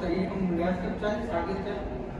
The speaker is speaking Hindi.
आता लेफ़्ट व्यासपीठ चल आगे.